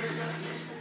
Thank you.